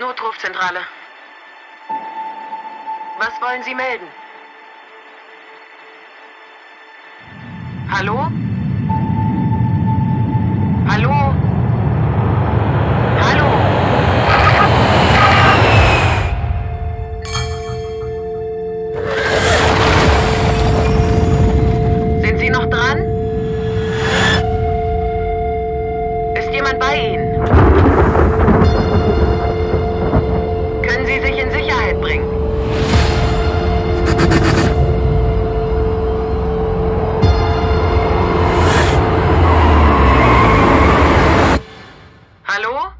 Notrufzentrale. Was wollen Sie melden? Hallo? Hallo? Hallo? Sind Sie noch dran? Ist jemand bei Ihnen? Hallo?